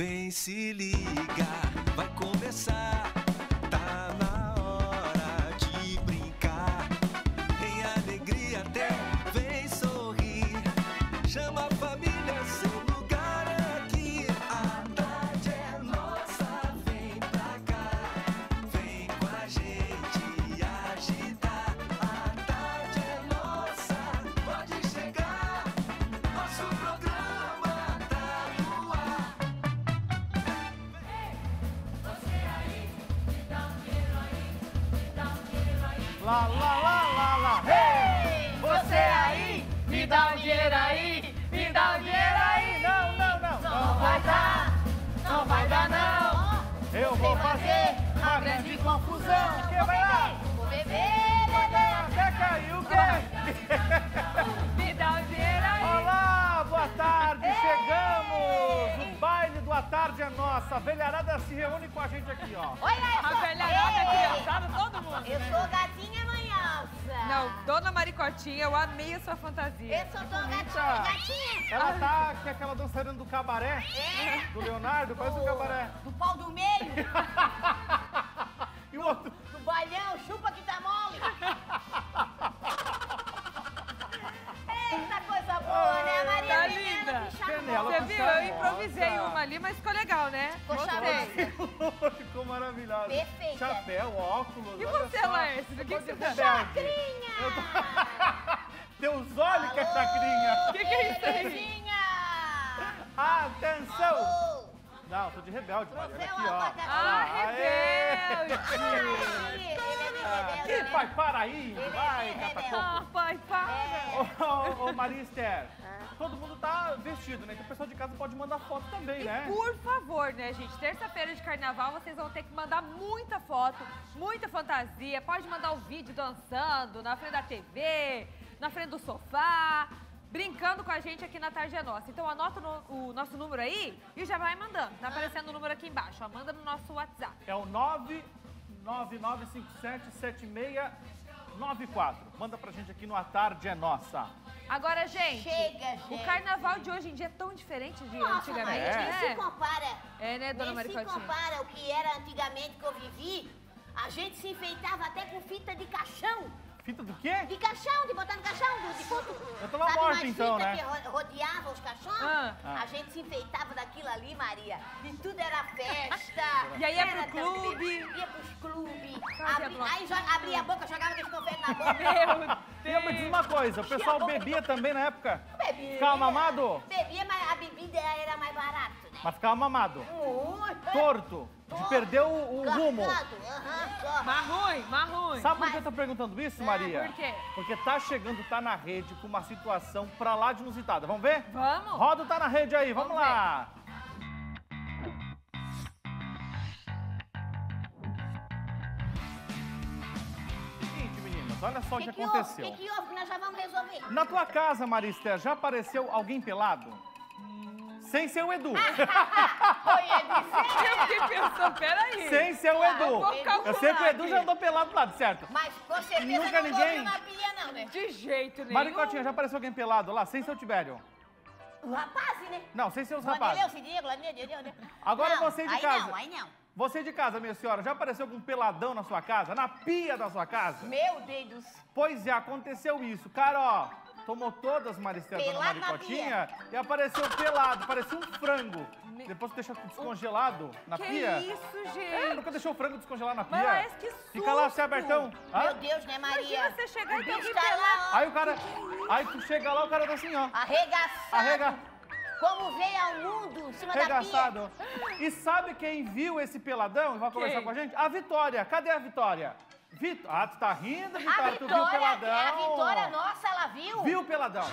Vem se liga, vai começar. Chapéu, óculos. E olha você. Laércio? Do que você rebelde. Chacrinha. Tô... Deus olhe que é chacrinha. O que, que é isso aí? Terezinha. Atenção! Alô. Não, tô de rebelde, Maria. Olha aqui, ó. Abacaxi. Ah, Aê! rebelde! Ele é Que né? pai, para aí! É Vai, bem catacopo! Ah, pai, para. É. Ô, ô, Maria Esther, todo mundo tá vestido, né? Então o pessoal de casa pode mandar foto também, E né? por favor, né, gente? Terça-feira de carnaval, vocês vão ter que mandar muita foto, muita fantasia. Pode mandar o vídeo dançando na frente da TV, na frente do sofá, brincando com a gente aqui na Tarde é Nossa. Então anota no- o nosso número aí e já vai mandando. Tá aparecendo o número aqui embaixo. Ó, manda no nosso WhatsApp. É o 999577694. Manda pra gente aqui no A Tarde é Nossa. Agora, gente, Chega, o gente. carnaval de hoje em dia é tão diferente de Nossa, antigamente, Maria, nem se né? compara. É, né, dona Nem se Maricotinha? compara o que era antigamente que eu vivi. A gente se enfeitava até com fita de caixão. Fita do quê? De caixão, de botar no caixão, de, de ponto. Eu tava Sabe morta então, né? que ro- rodeava os caixões? Ah. Ah. A gente se enfeitava daquilo ali, Maria. E tudo era festa. E aí ia Era pro clube. Ia pros clubes. Abri- aí abria a boca, jogava aqueles confetes na boca. Meu E eu me diz uma coisa, o pessoal bebia também na época? Bebia. Ficava mamado? Bebia, mas a bebida era mais barata, né? Mas ficava mamado. Muito. Torto, de perder o, o rumo. Carregado, aham, só. Mas ruim, mas ruim. Sabe por que Mas- eu tô perguntando isso, Ah, Maria? por quê? Porque tá chegando, tá na rede com uma situação pra lá de inusitada. Vamos ver? Vamos? Roda o tá na rede aí, vamos, Vamos lá. Seguinte, olha só o que, que, que aconteceu. O que, que houve que nós já vamos resolver? Na tua casa, Maristé, já apareceu alguém pelado? Sem ser o Edu. Oi, Edson. Eu fiquei pensando, peraí. Sem ser o Edu. calcular Eu sei que o Edu já andou pelado do lado, certo? Mas com certeza Nunca não ninguém- na pia, não, né? De jeito nenhum. Maricotinha, já apareceu alguém pelado lá, sem ser o Tibério? O rapaz, né? Não, sem ser os rapazes. né? Agora não, você de aí casa. não, aí não. Você de casa, minha senhora, já apareceu algum peladão na sua casa? Na pia da sua casa? Meu Deus. Pois é, aconteceu isso. Cara, ó, tomou todas Maristela Dona Pelado na Maricotinha e apareceu pelado, parecia um frango. Depois deixa descongelado na Que pia. isso, É, gente? nunca deixou o frango descongelar na pia. Mas, que Fica lá, susto. se abertão. Hã? Meu Deus, né, Maria? Imagina você chegar O e tá ó, Aí o cara. Aí tu chega lá, o cara tá assim, ó. arregaçado. Arrega, Como veio ao mundo, em cima da pia. E sabe quem viu esse peladão e vai conversar Quem? com a gente? A Vitória. Cadê a Vitória? Vit... Ah, tu tá rindo, A Vitória? tu viu o Vitória, peladão? a Vitória nossa, ela viu? Viu o peladão?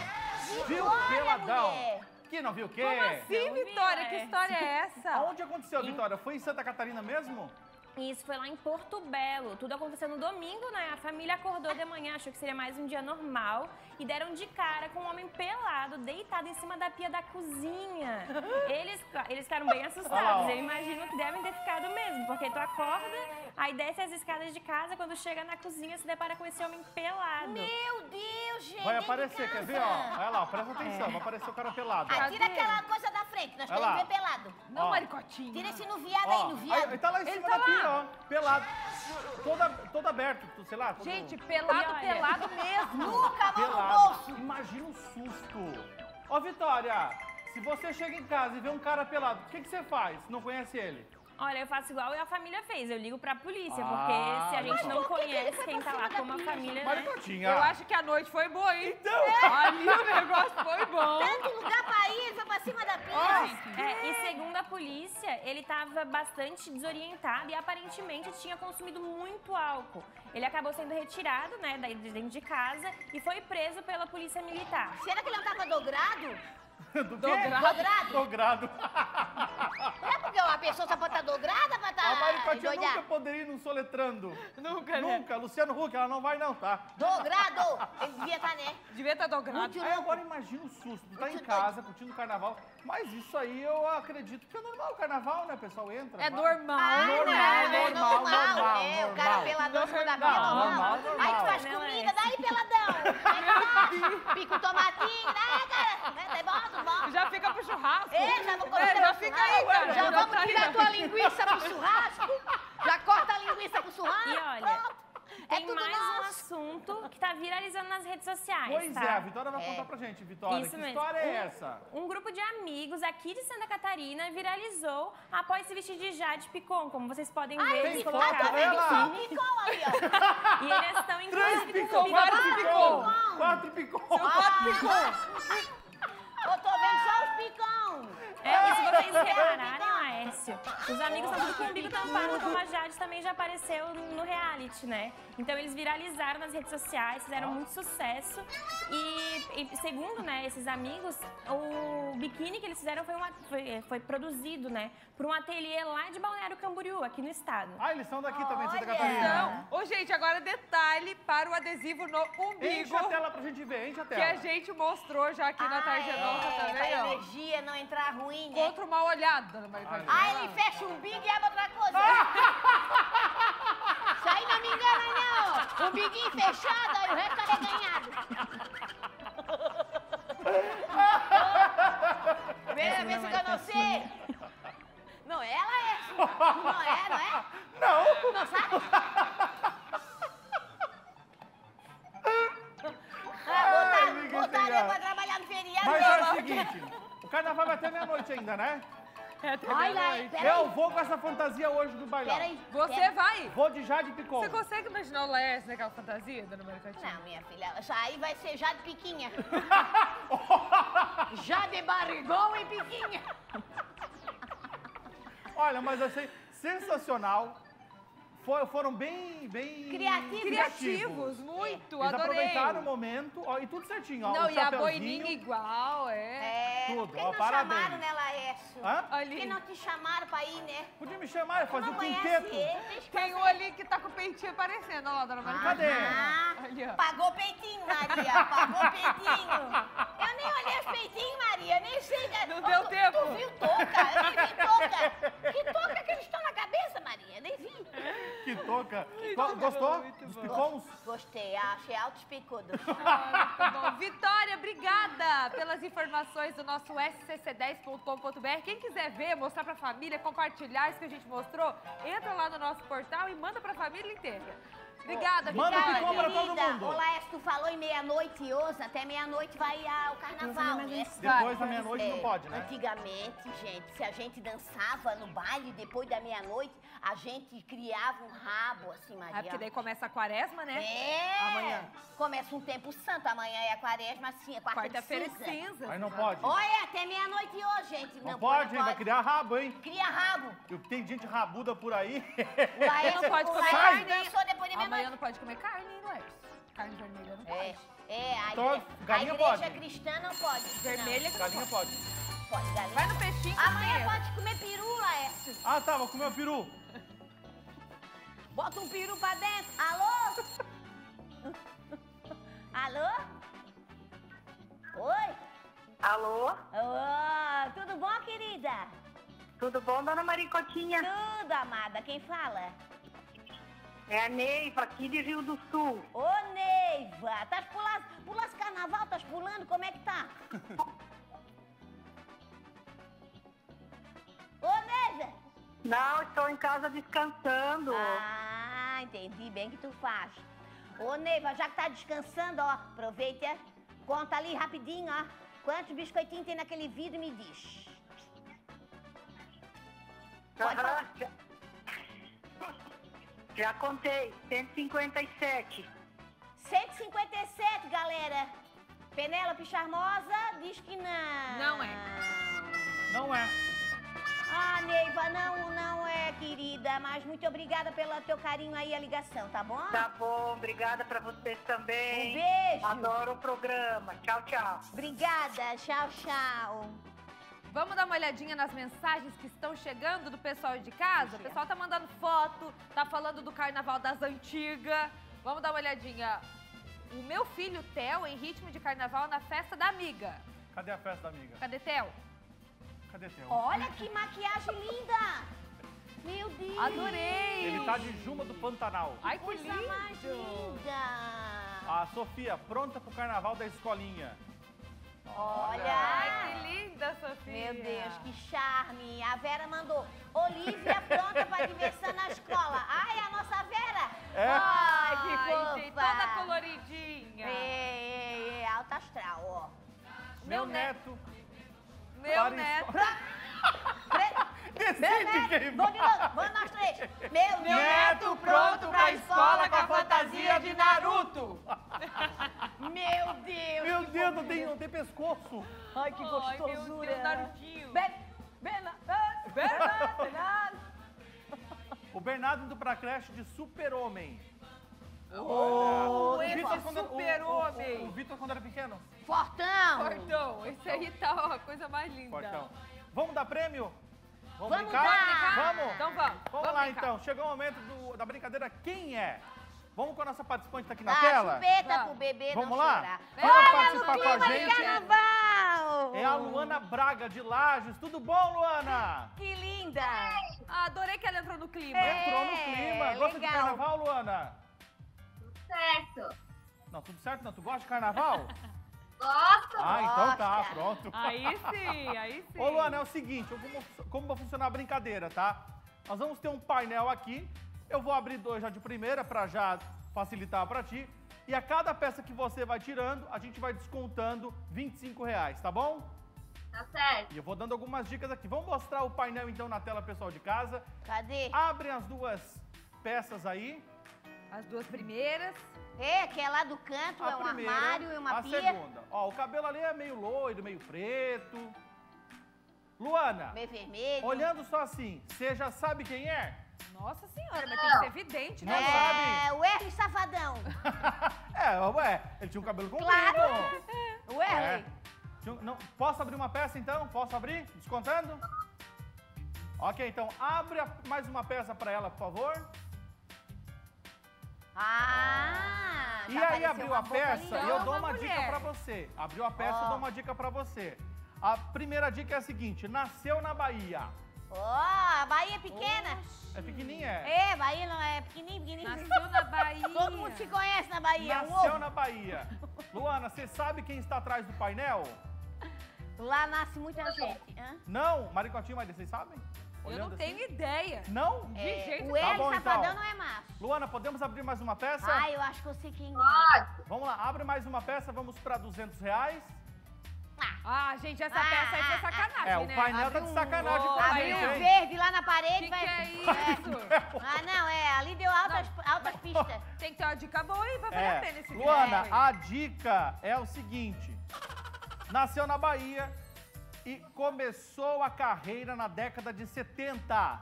Viu o Vitória, peladão? mulher. Que não viu o quê? Como assim, Vitória? Que história é essa? Aonde aconteceu, Vitória? Foi em Santa Catarina mesmo? Isso foi lá em Porto Belo. Tudo aconteceu no domingo, né? A família acordou de manhã, achou que seria mais um dia normal e deram de cara com um homem pelado, deitado em cima da pia da cozinha. Eles, eles ficaram bem assustados. Eu imagino que devem ter ficado mesmo, porque tu acorda, aí desce as escadas de casa, quando chega na cozinha se depara com esse homem pelado. Meu Deus, gente. Vai aparecer, quer ver, ó? Olha lá, presta atenção, vai aparecer o cara pelado. ó. Ah, tira aquela coisa da frente, nós queremos ver pelado. Não, Ó. maricotinho. Tira esse no viado Ó, aí, no viado. aí, ele tá lá em cima tá da pia, lá. ó. Pelado. Todo, todo aberto, sei lá. todo- Gente, pelado, pelado mesmo. Nunca a mão no pelado. Bolso. Imagina o susto. Ó, Vitória, se você chega em casa e vê um cara pelado, o que, que você faz? Não conhece ele? Olha, eu faço igual a família fez, eu ligo pra polícia, Ah, porque se a gente mas não por que que ele conhece foi quem pra tá cima lá da como a família, né? Maricotinha. Eu acho que a noite foi boa, hein? Então. Ali o negócio foi bom. Tanto lugar pra ir, ele foi pra cima da pia. É, e segundo a polícia, ele estava bastante desorientado e aparentemente tinha consumido muito álcool. Ele acabou sendo retirado, né, daí de dentro de casa e foi preso pela polícia militar. Será que ele não tava dogrado? Do quê? Dogrado? Dogrado. Não é porque uma pessoa só pode estar dograda pra A estar Maricotinha nunca poderia ir num soletrando. Nunca, né? Nunca. Luciano Huck, ela não vai não, tá? Dogrado! Ele devia estar, né? Devia estar dogrado. Muito Aí agora imagina o susto. Tu tá em casa, curtindo o carnaval. Mas isso aí eu acredito que é normal. O carnaval, né? O pessoal entra. É normal. Ah, Normal, não, é normal, normal, normal, é. O normal. cara peladão em cima da pia, Normal, normal. normal. Aí tu faz é comida, daí peladão. Pica o tomatinho, né, cara? Tá bom, tá bom. Já fica pro churrasco. É, já vou É, no fica aí, cara. Já vamos tá tirar tua linguiça pro churrasco. Já corta a linguiça pro churrasco. E olha, Pronto. É Tem tudo mais um nosso. assunto que tá viralizando nas redes sociais, Pois tá? é, a Vitória vai É. contar pra gente. Vitória, Isso que mesmo. história é Um- essa? Um grupo de amigos aqui de Santa Catarina viralizou após se vestir de Jade Picon. Como vocês podem ver, Ai, eles tem Pico, foto, tô colocaram olha vendo lá. só o picão ali, ó. E eles estão, Três inclusive, com picô, o quatro bico- picô. picô. Quatro picô. É, se vocês repararem, Laércio, os amigos estão tudo com o bico tampado, como a Jade também já apareceu no reality, né? Então eles viralizaram nas redes sociais, fizeram muito sucesso. E, e segundo né, esses amigos, o biquíni que eles fizeram foi, uma- foi, foi produzido, né? Por um ateliê lá de Balneário Camboriú, aqui no estado. Ah, eles são daqui também, de Santa. Catarina. Então, ô, gente, agora detalhe para o adesivo no Enche umbigo a tela pra gente ver, enche a que tela. a gente mostrou já aqui na Tarde Ah, Nossa é, também, pra ó. energia não entrar ruim, né? Contra uma olhada, dona Maricotinha. Ah, ele fecha um bico e abre outra coisa. Isso aí não me engana, não. O biguinho fechado, aí o resto é ganhado. Vê, vê se que eu não sei. Não, ela é. Não é, não é? Não! Não sabe? Ah, pra trabalhar no feriado. Mas é o seguinte, o carnaval vai até meia-noite ainda, né? É, até Olha, peraí. Eu vou com essa fantasia hoje do bailão. Peraí. Você pera- vai? Vou de Jade Picon. Você consegue imaginar o Laércio naquela fantasia, dona Maricotinha? Não, minha filha, aí vai ser já de piquinha. já de barrigão e piquinha. Olha, mas achei sensacional. Foram bem, bem Criativos. Criativos, muito, Eles adorei. aproveitaram o momento, ó, e tudo certinho, ó. Não, o e a boininha igual, é. É, Tudo, por que ó, não parabéns. chamaram, né, Laércio? Hã? Por que não te chamaram pra ir, né? Podia me chamar, fazer o quinteto. ele, eu Tem um ali que tá com o peitinho aparecendo, ó dona Maricotinha. Cadê? Ah, Ali, ó. pagou peitinho, Maria, pagou peitinho. Eu nem olhei os peitinhos, Maria, nem sei. né? Não Ô, deu tu, tempo. Tu viu toca? Eu nem vi toca. Que toca que eles estão na cabeça, Maria? Que toca. Go- Gostou muito dos bom. picons? Gostei, achei altos picudos. Ah, bom. Vitória, obrigada pelas informações do nosso scc10.com.br. Quem quiser ver, mostrar pra família, compartilhar isso que a gente mostrou, entra lá no nosso portal e manda pra família inteira. Obrigada, Manda Vitória. picô pra todo mundo. Laércio, tu falou em meia-noite hoje, até meia-noite vai ah, o carnaval, né? Depois da meia-noite não É, pode, né? Antigamente, gente, se a gente dançava no baile depois da meia-noite, a gente criava um rabo, assim, Maria. É porque daí começa a quaresma, né? É! Amanhã. Começa um tempo santo, amanhã é a quaresma, assim, é quarta Quarta-feira é cinza. cinza. Aí não pode. Olha, até meia-noite hoje, gente. Não pode, hein? Vai criar rabo, hein? Cria rabo. Eu- Tem gente rabuda por aí. Não pode comer carne. dançou depois de Amanhã não pode comer carne, hein, Laércio? Carne vermelha não É, pode. é, a, Então, igre- a igreja pode. cristã não pode. Vermelha não Galinha pode. Não, pode, galinha. Vai no peixinho que Amanhã pode comer peru, Laércio. Ah, tá, vou comer o peru. Bota um peru pra dentro. Alô? Alô? Oi? Alô? Ô, tudo bom, querida? Tudo bom, dona Maricotinha? Tudo, amada. Quem fala? É a Neiva, aqui de Rio do Sul. Ô, Neiva. Tá pulando, pulando carnaval? Tá pulando? Como é que tá? Ô, Neiva. Não, estou em casa descansando. Ah, entendi bem que tu faz. Ô, Neiva, já que tá descansando, ó, aproveita, conta ali rapidinho, ó. Quantos biscoitinhos tem naquele vidro e me diz. Pode falar. já, já contei, 157. 157, galera. Penélope Charmosa diz que não. Não é. Não é. Ah, Neiva, não, não é, querida. Mas muito obrigada pelo teu carinho aí, a ligação, tá bom? Tá bom, obrigada pra vocês Um também. beijo. Adoro o programa. Tchau, tchau. Obrigada. Tchau, tchau. Vamos dar uma olhadinha nas mensagens que estão chegando do pessoal de casa? O pessoal tá mandando foto, tá falando do carnaval das antigas. Vamos dar uma olhadinha. O meu filho, Theo, em ritmo de carnaval na festa da amiga. Cadê a festa da amiga? Cadê Theo? Cadê teu? Olha que maquiagem linda. Meu Deus. Adorei! Ele tá de Juma do Pantanal. Ai, que Coisa lindo! mais linda. A Sofia, pronta pro carnaval da escolinha. Olha. Ai, que linda, Sofia! Meu Deus, que charme. A Vera mandou. Olivia pronta pra diversão na escola. Ai, a nossa Vera. É? Ai, que fofa. gente, toda coloridinha. É, é, é, alta astral, ó. Meu, Meu neto. Meu neto. Decide quem novo, vamos nós três. Meu, Meu neto pronto pra escola com a fantasia de Naruto. Meu Deus. Meu Deus, não tem, não tem pescoço. Ai, que Ai, meu gostosura. Deus, Narutinho. Bena, Bernardo. O Bernardo indo pra creche de super-homem. Oh, esse Vitor, quando- o- o-. O, o Vitor quando era pequeno. Fortão. Fortão, esse aí tá a coisa mais linda. Fortão. Vamos dar prêmio? Vamos brincar? dar. Vamos? Então vamos. Vamos lá brincar. então. Chegou o momento do- da brincadeira. Quem é? Vamos com a nossa participante tá aqui na Dá tela? chupeta Vamos. pro bebê Vamos não lá? chorar. Vamos Olha participar com a de gente? carnaval. É a Luana Braga de Lages. Tudo bom, Luana? Que linda. Ah, adorei que ela entrou no clima. É. Entrou no clima. Gosta de legal. carnaval, Luana? Certo. Não, tudo certo? Não, tu gosta de carnaval? Gosto. Ah, então tá, Gosta. pronto. Aí sim, aí sim. Ô, Luana, é o seguinte, como, como vai funcionar a brincadeira, tá? Nós vamos ter um painel aqui. Eu vou abrir dois já de primeira pra já facilitar pra ti. E a cada peça que você vai tirando, a gente vai descontando 25 reais, tá bom? Tá certo. E eu vou dando algumas dicas aqui. Vamos mostrar o painel então na tela, pessoal de casa. Cadê? Abrem as duas peças aí. As duas primeiras. É, que é lá do canto, A é um primeira, armário e uma a pia. segunda. Ó, o cabelo ali é meio loiro, meio preto. Luana, Meio vermelho. olhando só assim, você já sabe quem é? Nossa senhora, mas tem que ser evidente, né? Não sabe? É, o Erle Safadão. é, ué, ele tinha um cabelo comprido. Claro. O Erle. É. Não, posso abrir uma peça então? Posso abrir? Descontando? Ok, então abre a- mais uma peça pra ela, por favor. Ah, E aí abriu a peça e eu dou uma uma dica pra você. Abriu a peça, eu Ó. dou uma dica pra você. A primeira dica é a seguinte: nasceu na Bahia. Ó, a Bahia é pequena. É pequenininha? É. É, Bahia não é pequenininho, pequenininho. Nasceu na Bahia. Todo mundo se conhece na Bahia. um Nasceu ovo. na Bahia. Luana, você sabe quem está atrás do painel? Lá nasce muita gente. Hã? Não? Maricotinho, mas vocês sabem? Eu Olhando não tenho assim? ideia. Não? De É, jeito o Tá Erle bom, Safadão então. não é macho. Luana, podemos abrir mais uma peça? Ah, eu acho que eu sei quem é. Vamos lá, abre mais uma peça, vamos para 200 reais. Ah, gente, essa Ah, peça aí foi ah, sacanagem, É, o né? painel tá de um sacanagem com ovo a gente. Abriu verde lá na parede. Que vai... que é isso? Ah, não, é. Ali deu altas, altas pistas. Tem que ter uma dica boa aí pra valer a pena É, esse Luana, a dica é o seguinte. Nasceu na Bahia e começou a carreira na década de 70.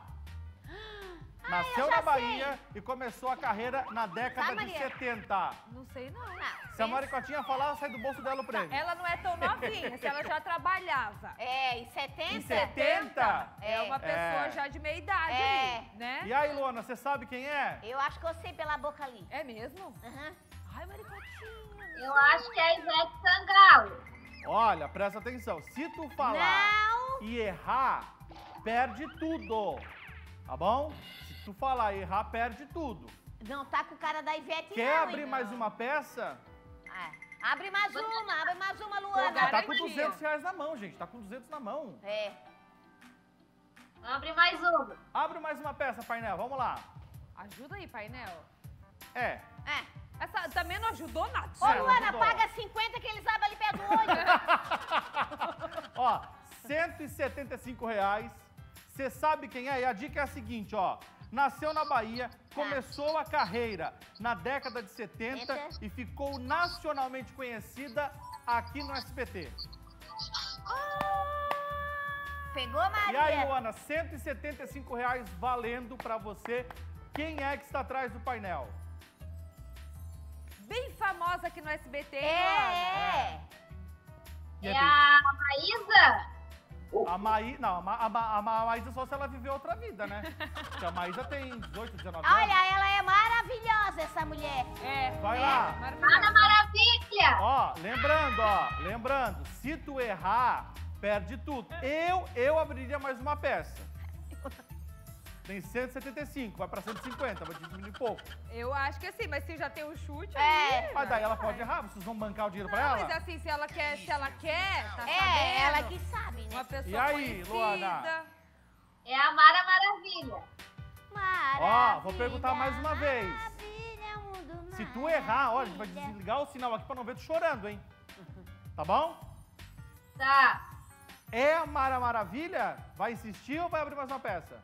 Nasceu eu já na Bahia e começou a carreira na década Tá, de Maria? 70. Não sei não. Se a Maricotinha falar, sai do bolso dela o prêmio. Ela não é tão novinha, se ela já trabalhava. É, em 70? Em 70? É uma pessoa É. já de meia idade É. ali, né? E aí, Luana, você sabe quem é? Eu acho que eu sei pela boca ali. É mesmo? Aham. Ai, Maricotinha. Eu acho que é a Ivete Sangalo. Olha, presta atenção. Se tu falar Não. e errar, perde tudo. Tá bom? Se tu falar e errar, perde tudo. Não tá com o cara da Ivete, Quer não, abrir mais uma peça? Ah, Abre mais uma, abre mais uma, Luana. Ela tá com Garantia. 200 reais na mão, gente. Tá com 200 na mão. É. Abre mais uma. Abre mais uma peça, painel. Vamos lá. Ajuda aí, painel. É. É. Essa também não ajudou nada. Ô, Luana, ajudou. paga 50 que eles abrem ali perto do olho. Ó, 175 reais. Você sabe quem é? E a dica é a seguinte, ó. Nasceu na Bahia, começou a carreira na década de 70 Eita. e ficou nacionalmente conhecida aqui no SBT. Pegou, E Maria? aí, Luana, 175 reais valendo pra você. Quem é que está atrás do painel? Bem famosa aqui no SBT, hein, É, E É bem- a Maísa? A Maí... Não, a, Ma... a, Ma... a Ma- Maísa só se ela viveu outra vida, né? Porque a Maísa tem 18, 19 anos. Olha, ela é maravilhosa, essa mulher. É. Vai é, lá. Ana Maravilha! Ó, lembrando, ó, lembrando, se tu errar, perde tudo. Eu, eu abriria mais uma peça. Tem 175, vai pra 150, vai diminuir pouco. Eu acho que assim, mas se já tem o chute É. aí... Mas daí ela pode errar, vocês vão bancar o dinheiro pra Não, ela? mas assim, se ela quer, se ela quer, tá É, sabendo, ela que sabe, né? Uma pessoa E aí, conhecida. Luana? É a Mara Maravilha. Ó, vou perguntar mais uma vez. Maravilha, mundo Se tu errar, olha, a gente vai maravilha. desligar o sinal aqui pra não ver tu chorando, hein? Tá bom? Tá. É a Mara Maravilha? Vai insistir ou vai abrir mais uma peça?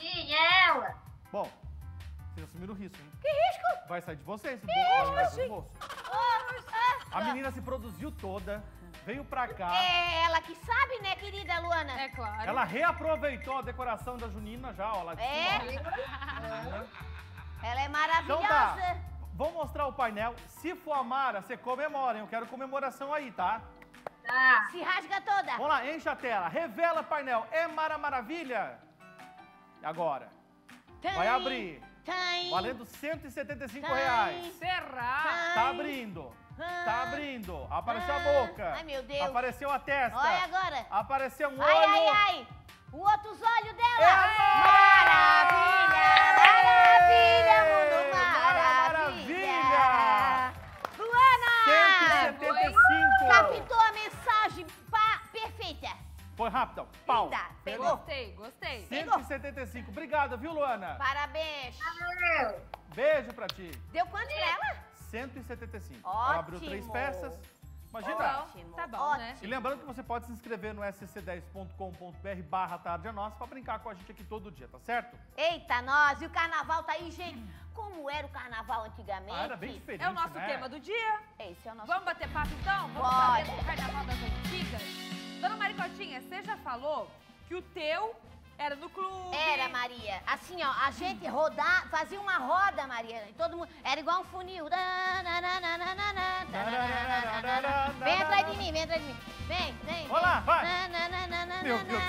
Sim, é ela. Bom, vocês assumiram o risco, hein? Que risco? Vai sair de vocês. Que risco, bolso. A menina se produziu toda, veio pra cá. É ela que sabe, né, querida Luana? É claro. Ela reaproveitou a decoração da Junina já, ó, lá de É? cima. Ela é Então maravilhosa. tá. Vamos mostrar o painel. Se for a Mara, você comemora, hein? Eu quero comemoração aí, tá? Tá. Se rasga toda. Vamos lá, enche a tela. Revela painel. É Mara Maravilha? E agora? Tem, Vai abrir. Tem. Valendo 175 Tem. reais. Será? Tem. Tá abrindo. Tá Ah. abrindo. Apareceu a Ah. boca. Ai, meu Deus. Apareceu a testa. Olha agora. Apareceu um Ai, olho. ai, ai. O outro olho dela. É a Maravilha, maravilha, mundo Mara- maravilha. Luana! 175. Captou Foi rápido. Pau. Linda. Pegou? Gostei, gostei. 175. Obrigado, viu, Luana? Parabéns. Valeu. Beijo pra ti. Deu quanto pra ela? 175. Ela abriu três Ótimo. peças. Imagina. Ótimo. Tá bom, ótimo. né? E lembrando que você pode se inscrever no scc10.com.br barra tarde a nossa pra brincar com a gente aqui todo dia, tá certo? Eita, nós. E o carnaval tá aí, gente. Como era o carnaval antigamente? Ah, era bem diferente, É o nosso né? tema do dia. Esse é o nosso Vamos bater papo então? Vamos Bora. saber do carnaval das antigas? Dona Maricotinha, você já falou que o teu era no clube. Era, Maria. Assim, ó, a gente rodar, fazia uma roda, Maria. E todo mundo. Era igual um funil. Vem atrás de mim, vem atrás de mim. Vem, vem. Vamos lá, vai. Meu Deus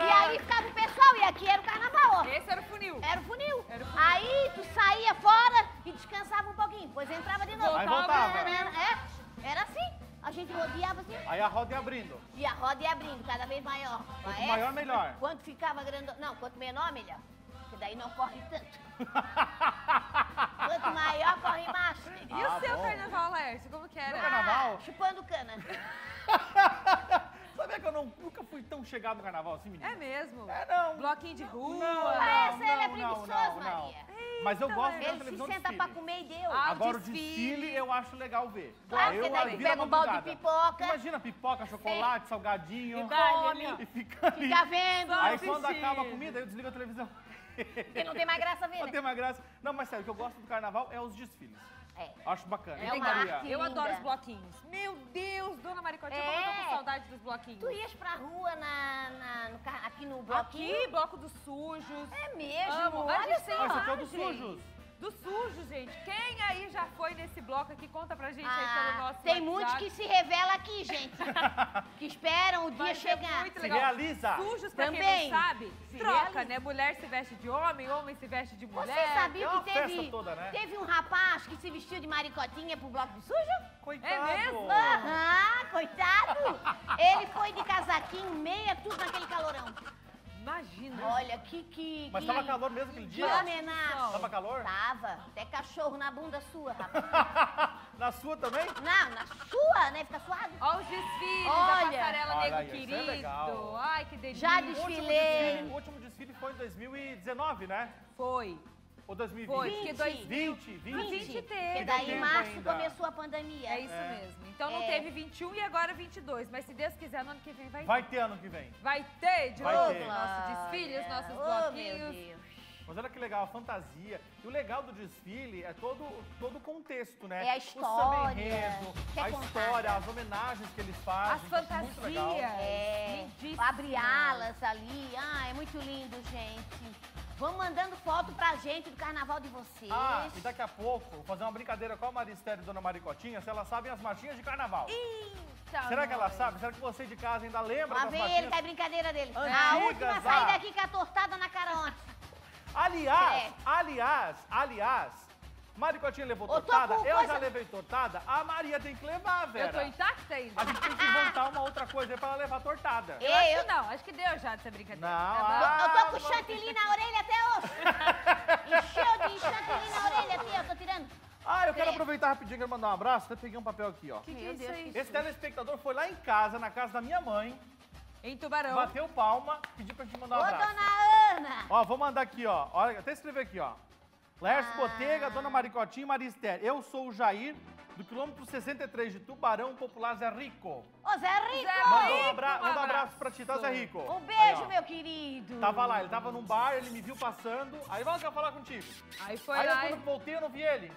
E aí ficava o pessoal, e aqui era o carnaval, ó. Esse era o funil. Era o funil. Era o funil. Aí tu saía fora e descansava um pouquinho, depois entrava de novo. Aí voltava. É, era assim. A gente rodeava assim Aí a roda ia abrindo. e a roda ia abrindo cada vez maior. Quanto Aí, maior, melhor. Quanto ficava grande. Não, quanto menor, melhor. Porque daí não corre tanto. Quanto maior, corre mais. E o Ah, seu bom. carnaval, Laércio? Como que era? Meu carnaval? Ah, chupando cana. Sabia que eu não- nunca fui tão chegado no carnaval assim, menina? É mesmo? É, não. Bloquinho de rua. Não, não, ele é não, preguiçoso, não, não. Maria. Mas eu gosto de ver a Ele se televisão senta pra comer e deu. Ah, o Agora o desfile. desfile eu acho legal ver. Claro eu daí pega um balde de pipoca. Imagina pipoca, chocolate, salgadinho. E come. E fica ali. Fica vendo. Aí quando acaba a comida, eu desligo a televisão. Porque não tem mais graça ver, Não né? tem mais graça. Não, mas sério, o que eu gosto do carnaval é os desfiles. É. Acho bacana. É uma Maria? arte. Eu linda. adoro os bloquinhos. Meu Deus, dona Maricotinha, como eu tô É. com saudade dos bloquinhos. Tu ias pra rua na, na- no aqui no bloquinho? Aqui, bloco dos sujos. É mesmo? Amo. Olha tem Ah, esse aqui é dos sujos. Dos sujos, gente. Quem aí já foi nesse bloco aqui? Conta pra gente aí Ah, pelo nosso tem WhatsApp. muitos que se revelam aqui, gente. que esperam o dia Mas é chegar. muito Se legal. realiza. Sujos, pra quem Também. não sabe, Se troca, realiza. né? Mulher se veste de homem, homem se veste de mulher. Você sabia é que teve, toda, né? teve um rapaz que se vestiu de maricotinha pro bloco de sujo? Coitado. É mesmo? Aham, coitado. Ele foi de casaquinho, meia, tudo naquele calorão. Imagina. Olha, que... que Mas que tava calor mesmo aquele dia? homenagem. Tava calor? Tava. Até cachorro na bunda sua, rapaz. Na sua também? Não, na sua, né? Fica suado. Olha os desfiles Olha. da passarela Olha Nego aí, isso é Querido. legal. Ai, que delícia. Já O último, desfilei. desfile, o último desfile foi em 2019, né? Foi. Ou 2020? Foi, porque dois- 20, 20. A gente teve. Porque deu daí em março ainda. começou a pandemia. É isso É. mesmo. Então não É. teve 21 e agora 22. Mas se Deus quiser, no ano que vem vai, Vai ter ano que vem. vai ter de Vai novo ter. nosso desfile, os nossos Oh, meu bloquinhos. Deus. Mas olha que legal, a fantasia. E o legal do desfile é todo, todo o contexto, né? É a O história samba enredo, que é a contada. história, as homenagens que eles fazem. As acho muito legal. fantasias. É, Lindíssimo. abre alas ali. Ah, é muito lindo, gente. Vão mandando foto pra gente do carnaval de vocês. Ah, e daqui a pouco, vou fazer uma brincadeira com a Maristério e Dona Maricotinha, se elas sabem as marchinhas de carnaval. Eita, Será que ela nós. sabe? Será que você de casa ainda lembra Lá das vem ele, que é brincadeira dele. Antigas a última lá. saída aqui com a tortada na cara ontem. Aliás, É. aliás, aliás, Maricotinha levou tortada, com eu coisa- já levei tortada, a Maria tem que levar, Eu Vera. tô intacta ainda? A gente tem que inventar uma outra coisa aí pra ela levar tortada. Eu acho Eu- que não, acho que deu já dessa brincadeira. Não, Tá ah, Eu tô com vamos- chantilly na orelha até hoje. Encheu de chantilly na orelha aqui, eu tô tirando. Ah, eu quero aproveitar rapidinho e mandar um abraço. Até peguei um papel aqui, ó. Que que é isso Deus, aí? Esse telespectador foi lá em casa, na casa da minha mãe, Em Tubarão. bateu palma, pediu pra gente mandar Ô, um abraço. dona Ana. Ó, vou mandar aqui, ó. Olha, até escrever aqui, ó. Laércio Ah. Botega, Dona Maricotinha e Maria Esther. Eu sou o Jair, do quilômetro 63 de Tubarão Popular Zé Rico. Ô, Zé Rico. Zé Manda Rico, um, abra- um manda um abraço pra ti, tá, Zé Rico? Um Aí, beijo, ó. meu querido. Tava lá, ele tava num bar, ele me viu passando. Aí, vamos, quero falar contigo. Aí foi Aí, lá quando e... eu voltei, eu não vi ele.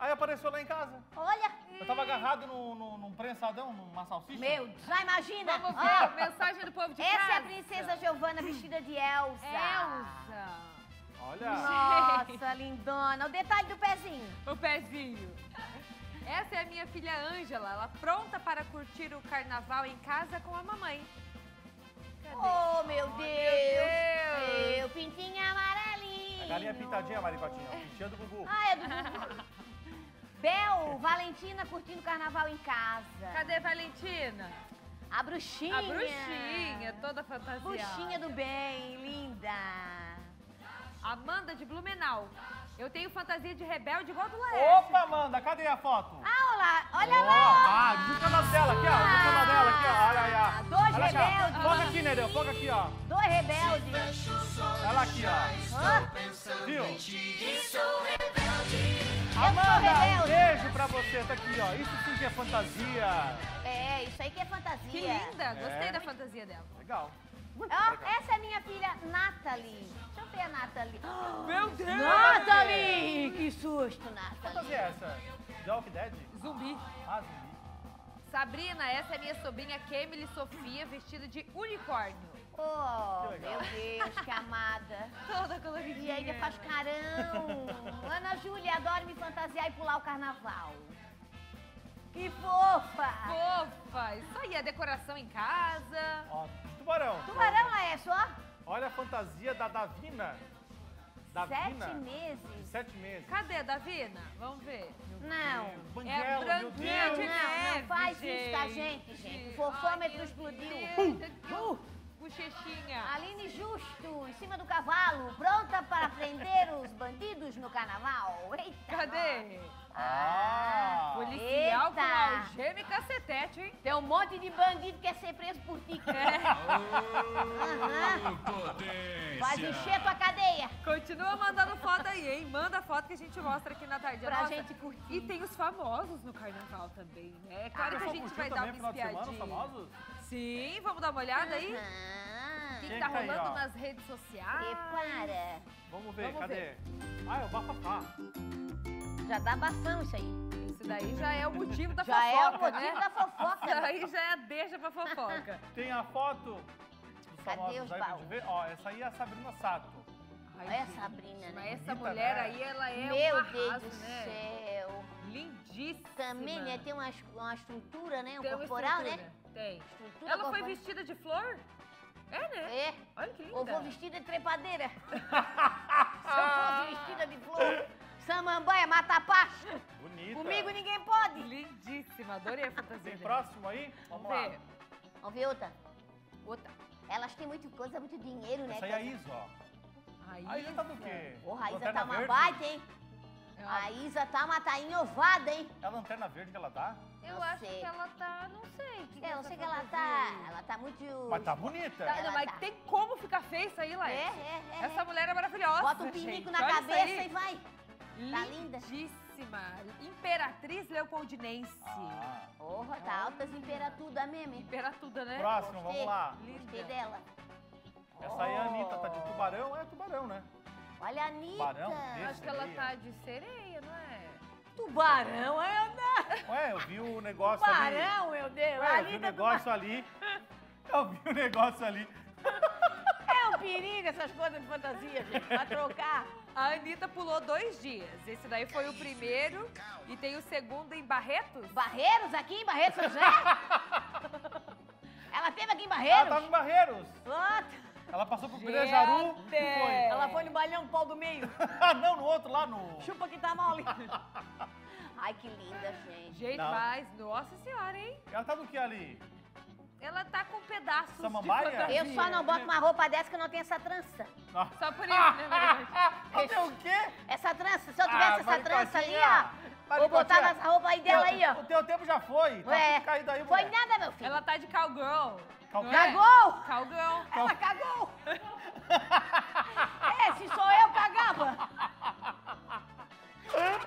Aí apareceu lá em casa. Olha, Eu tava agarrado num, num, num prensadão, numa salsicha. meu, já imagina. Vamos ver a mensagem do povo de essa casa. é a princesa Giovana vestida de Elsa. Elsa. Olha. Nossa, lindona. O detalhe do pezinho. O pezinho. Essa é a minha filha Ângela, ela pronta para curtir o carnaval em casa com a mamãe. Cadê? Oh, meu Deus. Deus. Meu pintinho amarelinho. A galinha pintadinha, Maricotinha. Pintinha do Gugu. Ah, é do Gugu. Bel, Valentina curtindo o carnaval em casa. Cadê Valentina? A bruxinha. A bruxinha, toda fantasiada. Bruxinha do bem, linda. Amanda de Blumenau. Eu tenho fantasia de rebelde igual do Laércio. Opa, Amanda, cadê a foto? Ah, olá, olha Ó, lá. Ah, digita na tela aqui, ó. Digita na tela aqui, ó. Olha aí, ó. Dois Olha aqui, ó. rebeldes. Foca aqui, Nereu. Foca aqui, ó. Dois rebeldes. Olha aqui, ó. Hã? Viu? Amanda, um beijo pra você. Tá aqui, ó. Isso sim que é fantasia. É, isso aí que é fantasia. Que linda, gostei É. da fantasia dela. Legal. Legal. essa é minha filha Nathalie. Deixa eu ver a Nathalie. Meu Deus! Nathalie! Que susto, Que Nathalie. fantasia é essa? The Walking Dead? Zumbi. Ah, zumbi. Sabrina, essa é minha sobrinha Kemily Sofia, vestida de unicórnio. Oh, meu Deus, que amada. Toda E coloridinha. ainda faz carão. Ana Júlia, adoro me fantasiar e pular o carnaval. Que fofa! Fofa. Isso aí, a decoração em casa. Ó, tubarão. Tubarão, Laércio, ó. Olha a fantasia da Davina. Davina. Sete meses. sete meses. Cadê a Davina? Vamos ver. Não. Banguela, É a meu branquinha de Não, não neve, faz isso com a gente, gente. O fofômetro Ai, explodiu. Deus. Bochechinha. Aline Justo, em cima do cavalo, pronta para prender os bandidos no carnaval. Eita! Cadê? Ah. Policial com Eita. algema e cacetete, hein? Tem um monte de bandido que quer ser preso por ti. Aham. Faz encher tua cadeia Continua mandando foto aí, hein? Manda foto que a gente mostra aqui na tarde. pra Nossa, gente curtir. E tem os famosos no carnaval também, né? É claro que a gente vai dar uma de semana, os espiadinha. famosos? Sim, vamos dar uma olhada aí? O que, que tá aí, rolando ó? nas redes sociais? Prepara. Vamos ver, Vamos cadê? ver. Ah, é o bafafá. já dá bafão isso aí. Isso daí já é o motivo da Já é o fofoca, motivo né? da fofoca. Isso aí já é a deixa pra fofoca. Tem a foto dos Cadê famosos os aí pra baús? gente ver. Ó, essa aí é a Sabrina Sato. Ai, Olha a gente, Sabrina, né? Mas essa Bonita, mulher né? aí, ela é Meu um Deus do né? céu. Lindíssima. Também, né? Tem uma, uma estrutura, né? Um Tem uma corporal, né? estrutura. Tem. Estrutura Ela foi corporal. vestida de flor? É, né? É. Olha que linda. Ou vou vestida de trepadeira. Se eu fosse vestida de flor, samambaia, mata-pasto. Bonita. Comigo ninguém pode. Lindíssima, adorei a fantasia. Tem dela. próximo aí? Vamos Vamos lá. ver. Vamos ver outra. Outra. Elas têm muito coisa, muito dinheiro, né? Essa aí é a Isa, ó. Aí, A Isa tá do quê? Porra, a Isa Lanterna tá uma verde? baita, hein? É A Isa tá uma tá inovada, hein? É a lanterna verde que ela tá? Eu Não acho sei. que ela tá, não sei. que É, eu sei que ela tá. aí. Ela tá muito. Mas tá bonita. Tá, não, mas tá. tem como ficar feia isso aí, É, Laís? é, é. Essa é. mulher é maravilhosa. Bota um pinico gente. na Olha cabeça e vai. Tá linda. Lindíssima. Imperatriz Leopoldinense. Ah, Porra, tá altas temperaturas mesmo, hein? Imperatuda, né? próximo, Gostei. vamos lá. Gostei Linda. dela. Essa aí é a Anitta, tá de Oh. tubarão? É tubarão, né? Olha a Anitta. Tubarão desse. Acho que ela tá de sereia, não é? Tubarão, eu Ué, eu vi o negócio ali. Tubarão, meu Deus. Ué, eu vi o negócio ali. Eu vi o negócio ali. É um perigo essas coisas de fantasia, gente. Pra trocar. A Anitta pulou dois dias. Esse daí foi o primeiro e tem o segundo em Barretos. Barreiros aqui em Barreiros São José? Ela teve aqui em Ela Barreiros? tava em Barreiros. Outra. Ela passou por Pirejaru Gente. e foi. Ela foi no balhão pau do meio. Ah, não, no outro, lá no... Chupa que tá mole. Ai, que linda, gente. Gente, Não. mas, nossa senhora, hein? Ela tá do que ali? Ela tá com pedaços Samambaia? de fantasia. Eu só não boto uma roupa dessa que eu não tenho essa trança. Nossa. Só por isso, né, verdade? Ela tem o quê? Essa trança, se eu tivesse Ah, essa trança ali, Maricotinha. ó. Vou botar Maricotinha. nessa roupa aí dela aí, ó. O teu tempo já foi. Tá Ué, tudo caído aí, foi mulher. nada, meu filho. Ela tá de cowgirl. Cal- não é? Cagou! Cowgirl. Ela cagou! é, se sou eu, cagava!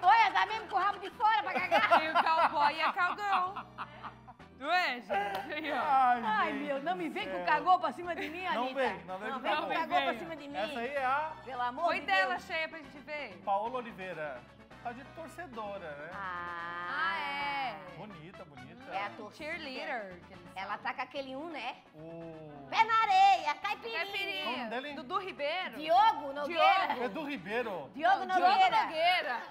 Olha, tá mesmo com o rabo de fora pra cagar? Tem o cowboy e a cowgirl. Não é, gente? Aí. Ai, Ai, gente meu, não me vem com cagou pra cima de mim, Não Anitta. vem, não vem com vem com cagou. cagou pra cima de mim. Essa aí é a Pelo amor Põe de dela Deus. cheia pra gente ver. Paola Oliveira. Tá de torcedora, né? Ah, é. Bonita, bonita. É a torcida. Cheerleader. que Ela tá com aquele um, né? O... Pé na areia, caipirinha. Caipirinha. Dele? Dudu Ribeiro. Diogo Nogueira. Edu Ribeiro. Diogo Não, Nogueira. Diogo Nogueira.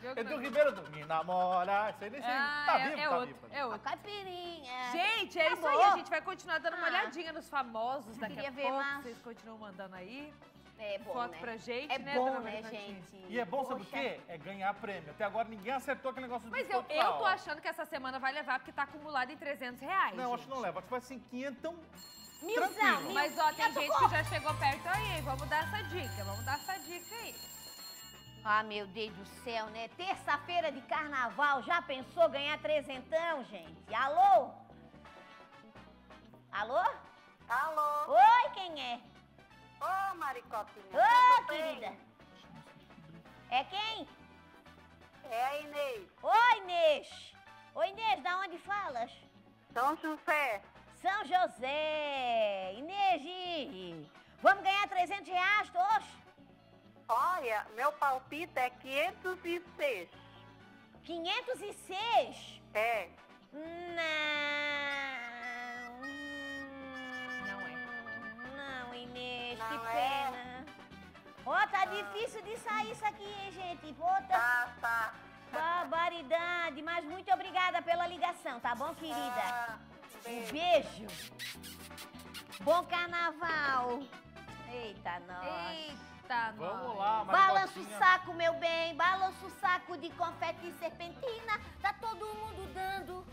Diogo Edu. Ribeiro do Me Namora. Aí nem sei. Ah, tá é, vivo, é tá outro, vivo. é A outro. caipirinha. Gente, é isso aí. Acabou. A gente vai continuar dando uma Ah. olhadinha nos famosos daqui Queria a ver pouco. mais. Vocês continuam mandando aí. É bom, foto né? pra gente, É né, bom, né, gente? E é bom, sabe o quê? É ganhar prêmio. Até agora ninguém acertou aquele negócio do Mas eu, eu tô achando que essa semana vai levar, porque tá acumulado em 300 reais. Não, acho gente. que não leva. Acho que vai ser em 500. Milzão, Tranquilo. mil. Mas ó, tem gente que já chegou perto aí. Vamos dar essa dica. Vamos dar essa dica aí. Ah, meu Deus do céu, né? Terça-feira de carnaval, já pensou ganhar trezentão, gente? Alô? Alô? Alô? Oi, quem é? Ô, Maricotinha. Ô, bem? querida. É quem? É a Inês. Oi, Inês. Oi, Inês, da onde falas? São José. São José. Inês, vamos ganhar 300 reais, todos? Olha, meu palpite é 506. 506? É. Não. Inês, Não que é? pena. Ó, tá difícil de sair isso aqui, hein, gente? Pô, tá Tá, tá. barbaridade. Mas muito obrigada pela ligação, tá bom, querida? Ah, Um beijo. beijo. Bom carnaval. Eita, nós. Eita, Vamos nós. lá, Balança o Maricotinha. saco, meu bem. Balança o saco de confete e serpentina. Tá todo mundo dando.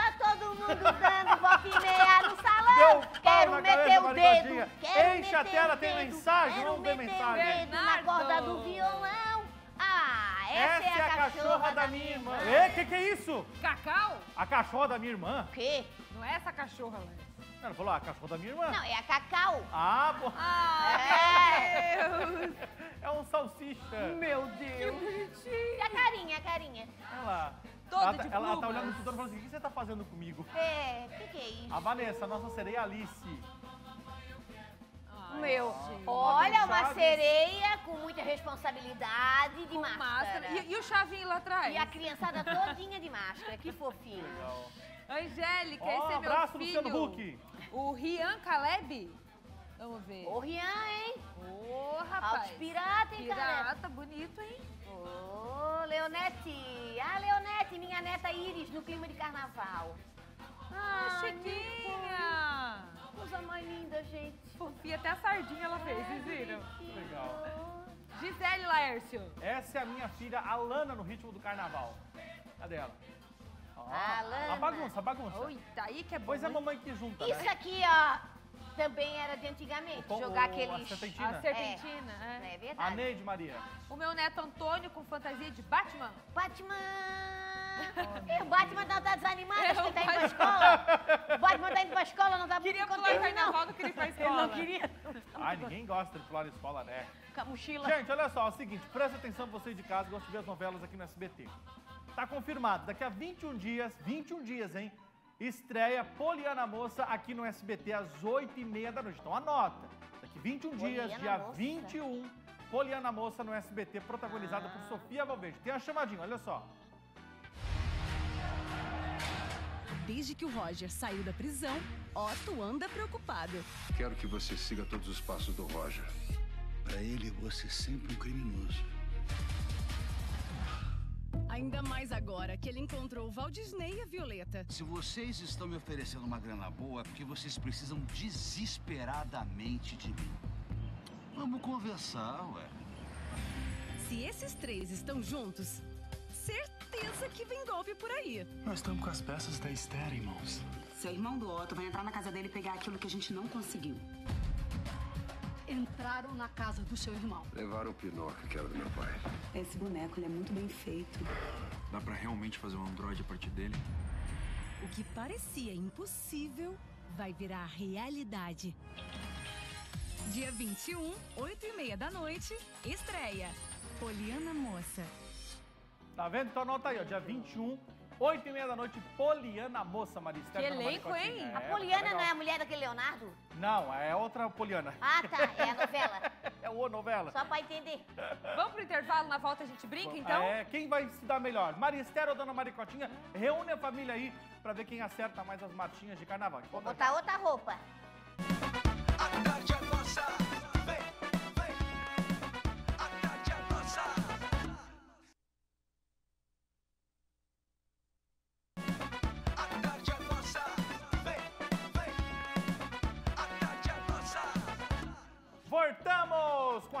Tá todo mundo dando volta e meia no salão. Deu pau Quero meter o dedo. Quero Enche a meter tela, tem dedo, mensagem? Quero Vamos ver meter mensagem. o dedo na corda do violão. Ah, essa, é a cachorra, da minha irmã. Ê, que que é isso? Cacau? A cachorra da minha irmã? O quê? Não é essa cachorra, Laís. Ela falou, ah, a cachorra da minha irmã. Não, é a cacau. Ah, pô. Ah, É. meu Deus. É um salsicha. Meu Deus. E a carinha, a carinha. Olha lá. Toda ela, de tá- ela, ela tá olhando pro dono e falando assim, o que você tá fazendo comigo? É, o que, que é isso? A Vanessa, a nossa sereia Alice. Meu. Olha, uma sereia com muita responsabilidade de Com máscara. máscara. E, e o chavinho lá atrás? E a criançada todinha de máscara, que fofinho. Legal. Angélica, Ó, esse é meu abraço, filho. Luciano Huck. O Rian Caleb. Vamos ver. Ô, Rian, hein? Ô, Altos rapaz. pirata, hein, cara? Pirata, bonito, hein? Ô, Leonete. Ah, Leonete, minha neta Iris, no clima de carnaval. Ah, Ai, chiquinha. Coisa mais linda, gente. Fofinha, até a sardinha ela fez, vocês viram? Legal. Gisele Laércio. Essa é a minha filha Alana no ritmo do carnaval. Cadê ela? Alana. A bagunça, a bagunça. Oi, aí que é bom. Pois é, hein? mamãe que junta, Isso né? aqui, ó, também era de antigamente. O- jogar aqueles... a serpentina. A serpentina, é. É A verdade. Neide Maria. O meu neto Antônio com fantasia de Batman. Batman! E o Batman não tá desanimado, É, acho que o tá indo pra escola. O Batman tá indo pra escola, não tá Queria muito pular o carnaval, ir pra Ele escola. não queria. Ai, ninguém gosta de pular na escola, né? Com a mochila. Gente, olha só, é o seguinte, presta atenção vocês de casa, gostam de ver as novelas aqui no SBT. Tá confirmado, daqui a 21 dias, 21 dias, hein? Estreia Poliana Moça aqui no SBT às 8h30 da noite. Então anota, daqui 21 dias, Poliana dia Moça. 21, Poliana Moça no SBT, protagonizada por Sofia Valverde. Tem a chamadinha, olha só. Desde que o Roger saiu da prisão, Otto anda preocupado. Quero que você siga todos os passos do Roger. Para ele, vou ser sempre um criminoso. Ainda mais agora que ele encontrou o Walt Disney e a Violeta. Se vocês estão me oferecendo uma grana boa, é porque vocês precisam desesperadamente de mim. Vamos conversar, ué. Se esses três estão juntos, certeza que vem golpe por aí. Nós estamos com as peças da Esther em mãos. Seu irmão do Otto vai entrar na casa dele e pegar aquilo que a gente não conseguiu. Entraram na casa do seu irmão. Levaram o Pinóquio, que era do meu pai. Esse boneco, ele é muito bem feito. Dá pra realmente fazer um androide a partir dele? O que parecia impossível vai virar realidade. Dia 21, 8 e meia da noite, estreia. Poliana Moça. Tá vendo? Então anota aí, ó, dia 21, 8h30 da noite, Poliana Moça, Maria Esther. Que elenco, hein? É, A tá Poliana legal. não é a mulher daquele Leonardo? Não, é outra Poliana. Ah, tá. É a novela. É o novela. Só pra entender. Vamos pro intervalo, na volta a gente brinca, então? É, quem vai se dar melhor? Maria Esther ou Dona Maricotinha? Reúne a família aí pra ver quem acerta mais as marchinhas de carnaval. Vou botar outra roupa. A tarde é nossa,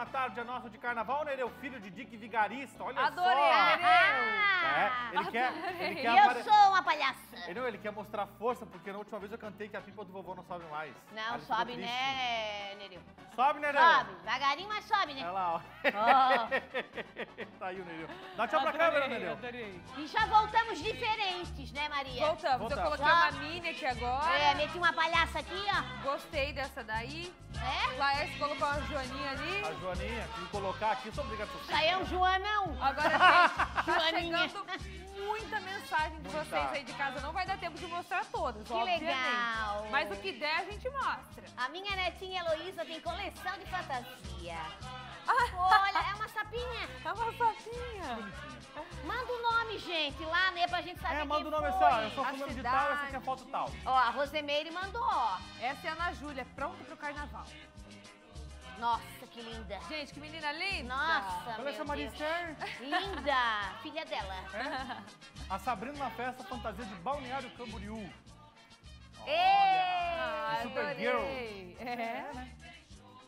Voltamos com a tarde nossa de carnaval, Nereu, filho de Dick Vigarista, olha Adorei, só. Nereu. É, ele quer, ele E quer eu apare- sou uma palhaça. Ele, não, ele quer mostrar força, porque na última vez eu cantei que a pipa do vovô não sobe mais. Não, ele sobe, né, Nereu? Sobe, Nereu. Sobe. Devagarinho, mas sobe, né? Olha lá, ó. Ó. tá aí o Nereu. Dá tchau pra Adorei, câmera, Nereu. adorei. E já voltamos diferentes, né, Maria? Voltamos, Voltamos. eu coloquei uma mini aqui agora. É, meti uma palhaça aqui, ó. Gostei dessa daí. É? Laércio colocou a Joaninha ali. A Joaninha, que colocar aqui, sou obrigado. Isso aí é um Joanão. Agora, gente, tá Joaninha. chegando muita mensagem de Muita. vocês aí de casa. Não vai dar tempo de mostrar todas, Que obviamente. legal. Mas o que der, a gente mostra. A minha netinha Heloísa tem coleção de fantasia. Ah. Olha, é uma sapinha. É uma sapinha. Manda o nome, gente, lá, né, pra gente saber É, quem manda o nome foi. assim, ó, eu sou fulano de tal, essa aqui é foto tal. Ó, a Rosemeire mandou, ó. Essa é a Ana Júlia, pronta pro carnaval. Nossa, que linda. Gente, que menina linda. Nossa, Olha meu essa Maria Deus. Esther. Linda, filha dela. A Sabrina na festa fantasia de Balneário Camboriú. Ei, Ah, Supergirl. adorei. É.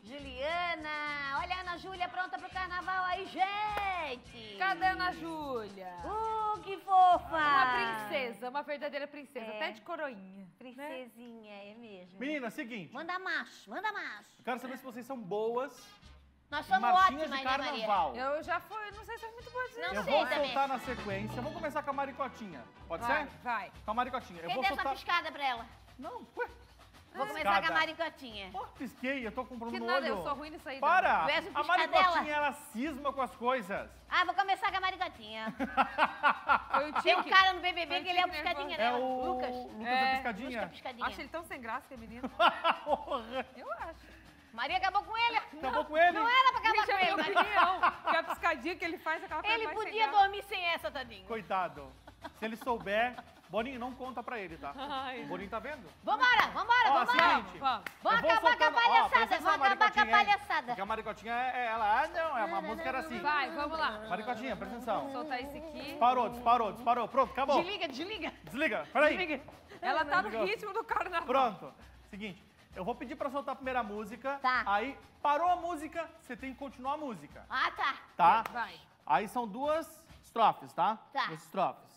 Juliana, olha a Ana Júlia pronta pro carnaval aí, gente. Cadê a Ana Júlia? Uh, que fofa. Uma princesa, uma verdadeira princesa, É. até de coroinha. Princesinha, é mesmo. Menina, seguinte, Manda macho, manda macho. eu quero saber se vocês são boas Nós somos marchinhas ótimas, de né, Maria? carnaval. Eu já fui, não sei se é muito boa dizer. Não Eu sei vou também. soltar na sequência. Vamos começar com a Maricotinha. Pode Vai, ser? vai. Com a Maricotinha. Eu Quem vou deu essa soltar. piscada pra ela? Não, ué. Vou começar Piscada. com a Maricotinha. Pô, pisquei, eu tô com um problema Que no nada, olho. eu sou ruim nisso aí. Para! Tu és um A piscadela. Maricotinha, ela cisma com as coisas. Ah, vou começar com a Maricotinha. Foi o Tem um Tique. cara no BBB que ele é o tique piscadinha, nervoso. né? É o Lucas. Lucas É, da Piscadinha. Lucas piscadinha. Acho ele tão sem graça, que menino. Porra. Eu acho. Maria acabou com ele. Acabou com ele? Não era pra acabar Gente, com ele, Maria. não. Porque a piscadinha que ele faz, aquela coisa Ele vai podia dormir sem essa, tadinho. Coitado. Se ele souber, Boninho, não conta pra ele, tá? Ai. O Boninho tá vendo? Vambora, vambora, Ó, vambora. seguinte, Vamos. Vamos vou acabar com a palhaçada, vamos acabar com a palhaçada. Porque a Maricotinha é, é- ela, ah, não, é uma música era assim. Vai, vamos lá. Maricotinha, presta atenção. Soltar esse aqui. Parou, disparou, disparou. Pronto, acabou. Desliga, desliga. Desliga, peraí. Desliga. Ela tá no ritmo do carnaval. Pronto. Seguinte, eu vou pedir pra soltar a primeira música. Tá. Aí, parou a música, você tem que continuar a música. Ah, tá. Tá? Vai. Aí são duas estrofes, tá? Tá. Duas estrofes.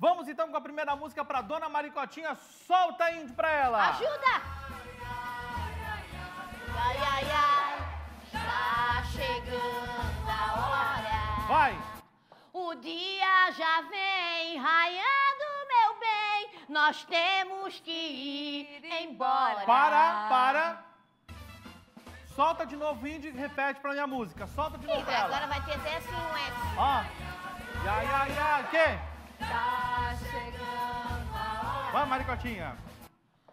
Vamos então com a primeira música pra Dona Maricotinha. Solta índio pra ela. Ajuda! Ai, ai, ai, tá chegando a hora. Vai. O dia já vem raiando, meu bem. Nós temos que ir embora. Para, para. Solta de novo o índio e repete pra minha música. Solta de novo Ih, ela. Agora vai ter até assim um S. Ó. Ya, ya, ya. Que? Tá chegando a hora. Vai, Maricotinha.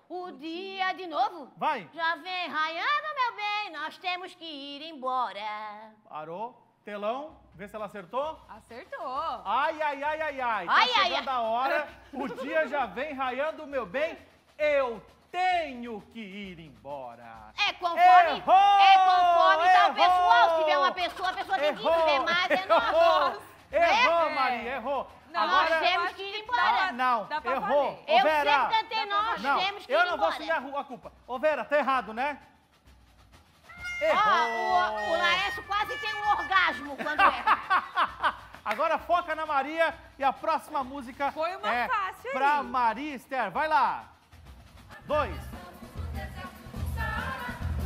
O dia de novo Vai. já vem raiando, meu bem. Nós temos que ir embora. Parou. Telão. Vê se ela acertou. Acertou. Ai, ai, ai, ai, ai. Tá Ai, chegando ai. a hora. O dia já vem raiando, meu bem. Eu tenho que ir embora. É conforme, Errou! é conforme tá o Errou! pessoal. Se tiver uma pessoa, a pessoa tem que ver mais, é. Errou! Errou, É. Maria, errou. Não, Agora... nós temos que ir embora. Não, Dá pra errou. Eu Vera, sempre cantei nós, não, temos que eu ir não vou embora. assumir a a culpa. Ô, Vera, tá errado, né? Ó, Errou. o, o Laércio quase tem um orgasmo quando é. Agora foca na Maria e a próxima música Foi uma é fácil aí. pra Maria Esther. Vai lá. Dois.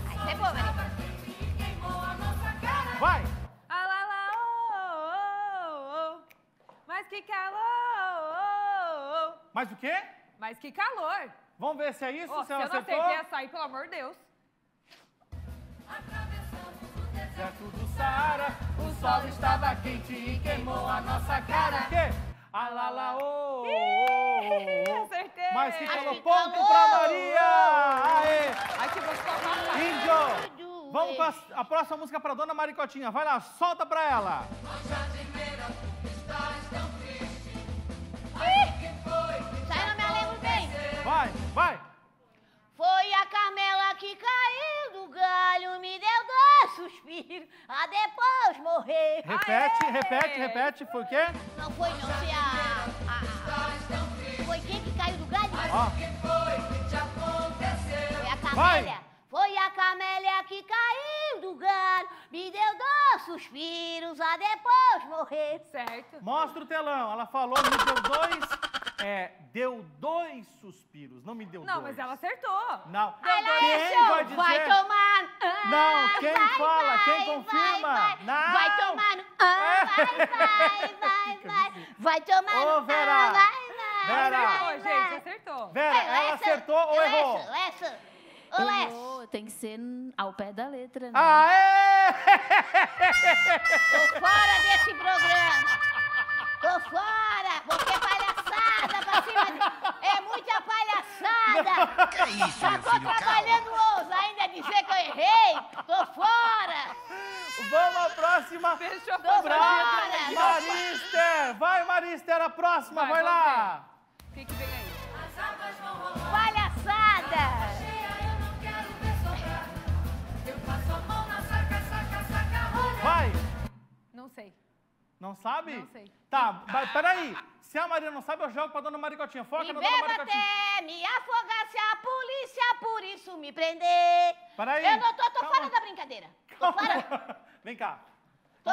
Aí, é boa, Maria. Vai. Ah, lá, lá, oh, oh, oh. Mas que calor. oh, oh. Mais o quê? Mas que calor. Vamos ver se é isso, Ó, se se ela eu não acertou. acertei essa aí, pelo amor de Deus. Deserto do Saara, o sol estava quente e queimou a nossa cara. O quê? Ah, lá, lá, ô, ô, ô, ô. Acertei. Mas que que ponto calou. pra Maria! Aê! Ai, que gostosa. Índio! Vamos com a, a próxima música pra Dona Maricotinha. Vai lá, solta pra ela. Suspiros, a depois morrer. Repete, Aê! repete, repete. Foi o quê? Não foi não, se a, a- a- Foi quem que caiu do galho? Ó, Foi a Vai. Camélia. Foi a Camélia que caiu do galho, me deu dois suspiros, a depois morrer. Certo. mostra o telão. Ela falou, me deu dois. É, deu dois suspiros. Não me deu Não, dois. mas ela acertou. Não. Ai, Quem Laércio, vai dizer? vai tomar... Ah, Não, quem vai, fala? vai, Quem vai, confirma? Vai, Não. vai tomar... no- Ah, vai, vai, vai, vai. Vai tomar... Ô, no- Vera. Ah, vai, vai, Vera. Acertou, vai, gente, vai. acertou. Vera, Vai, ela acertou ou errou? Lessa, Lessa. Ô. Errou, tem que ser ao pé da letra, né? Aê! Tô fora desse programa. Tô fora, porque palhaçada pra cima de... É muita palhaçada. Que é isso, Já meu tô filho? Calma. trabalhando hoje, ainda dizer que eu errei. Tô fora. Vamos à próxima. Fechou Pra fora. Marister. Vai, Marister, a próxima. Vai, Vai, lá. O que, que vem aí? Palhaçada. Vai. Não sei. Não sabe? Não sei. Tá, mas peraí. Se a Maria não sabe, eu jogo pra Dona Maricotinha. Foca Me na Dona Maricotinha. até me afogar se a polícia por isso me prender. Peraí. Eu não tô, tô Calma. fora da brincadeira. Tô fora, Vem cá.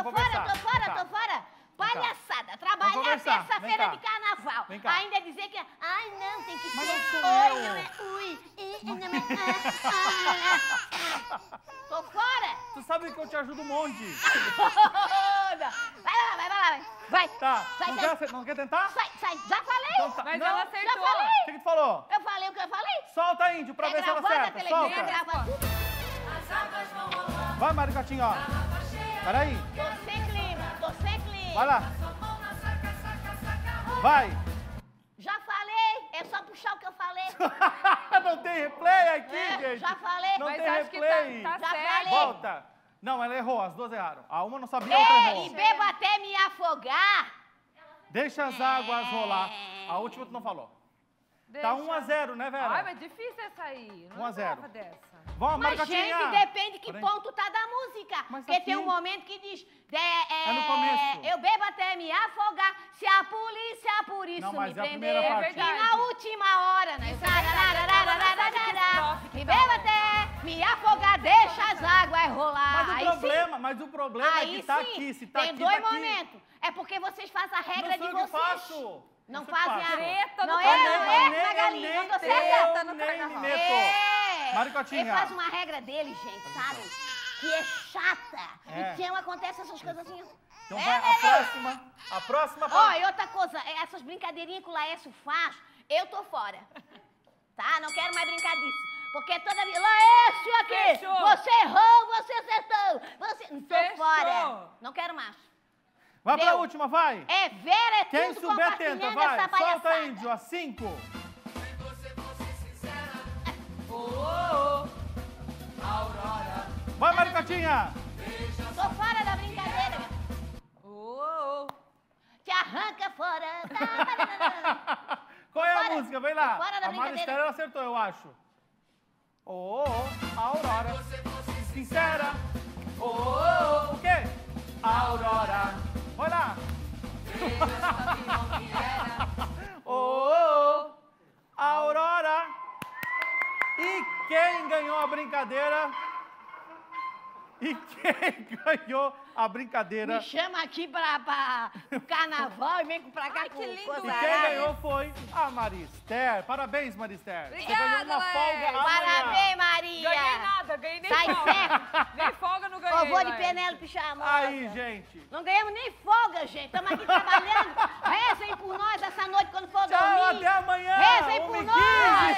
Tô Vamos fora, conversar. tô fora, tô fora. Palhaçada, trabalhar terça-feira de carnaval. Vem cá. Ainda dizer que, ai não, tem que Mas ser oi, não é ui, não é ah, ah. Tô fora. Tu sabe que eu te ajudo um monte. Vai lá, vai lá, vai. Vai, Tá. Sai, não, sai. quer, não quer tentar? sai, sai. Já falei? Então tá. Mas não. ela Já acertou. O falei. que, que tu falou? Eu falei o que eu falei? Solta, índio, pra é ver se ela acerta. Solta. grava tudo. Vai, Maricotinha, ó. Para aí. sem é clima, tô sem é clima. Vai lá. Vai. Já falei, é só puxar o que eu falei. não tem replay aqui, é, gente. Já falei. Não Mas tem tá- replay. Tá, tá já certo. falei. Volta. Não, ela errou, as duas erraram. A uma não sabia, a outra errou. Ei, bebo até me afogar. Deixa as é. águas rolar. A última tu não falou. Tá Deixa. Tá 1 a 0, né, Vera? Ai, mas difícil essa aí. Não 1 a 0. dessa. Mas, Marcotinha. gente, depende que Porém. ponto tá da música. Mas tá Porque aqui... tem um momento que diz... De, é, é, no é, começo. Eu bebo até me afogar, se a polícia por isso não, me é prender. E na última hora, né? Tá, tá, e bebo até me afogar, deixa as águas rolar. Mas o problema, mas o problema é que tá aqui, se tá tem dois momentos. É porque vocês fazem a regra não de vocês. Eu faço. Não Não que fazem a. Treta no Não é, carnaval. não é, Magali? Não tô certa. no carnaval. É. Maricotinha. Ele faz uma regra dele, gente, sabe? Que é chata. É. Então acontece essas coisas assim. Então É, vai, é, a é. próxima. A próxima... Ó, e outra coisa, é, essas brincadeirinhas que o Laércio faz, eu tô fora. Tá? Não quero mais brincar disso. Porque toda vez. Laércio aqui! Fechou. Você errou, você acertou! Você. Tô Fechou. fora! Não quero mais. Vai pra Deu. última, vai. É Vera, é Quem tudo souber tenta, vai. essa Solta, palhaçada. índio. A cinco. Vai, Maricotinha. Tô fora da brincadeira. Oh, oh. Te arranca fora. Tá, tá, tá. Qual é a Fora. música? Vem lá. Fora da a. Maristela ela acertou, eu acho. Ô, oh, oh, Aurora. Sincera. Ô, oh, oh, o quê? Aurora. Vai lá. Ô, oh, oh, Aurora. E quem ganhou a brincadeira? E quem ganhou a brincadeira? Me chama aqui pra, pra o carnaval e vem pra cá Ai, com que lindo. E quem ganhou foi a Marister. Parabéns, Marister. Você Obrigada, ganhou uma folga amanhã. Parabéns, Maria! Ganhei nada, ganhei nem Sai folga. certo. Nem folga não ganhei. Vou de. Penélope Charmosa. Aí, gente. Não ganhamos nem folga, gente. Estamos aqui trabalhando. Rezem por nós essa noite quando for Tchau, dormir. até amanhã. Rezem por 1h15. nós.